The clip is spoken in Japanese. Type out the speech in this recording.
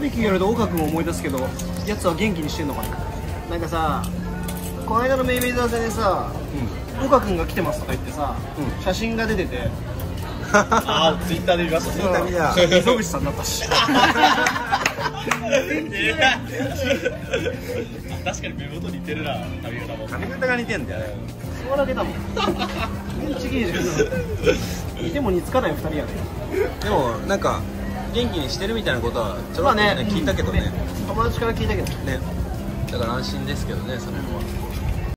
言われると岡君を思い出すけどやつは元気にしてんのかな？なんかさこの間のメイメイザー戦でさ岡君が来てますとか言ってさ、うん。写真が出てて。ああツイッターで見ました。ツイッター見た。溝口さんだったし。確かに目元似てるな。髪型も。髪型が似てんだよね。そこだけだもん。似ても似つかない二人やね。でもなんか元気にしてるみたいなことはちょろっとまあねね聞いたけどね。友達から聞いたけど。ね。だから安心ですけどねそれは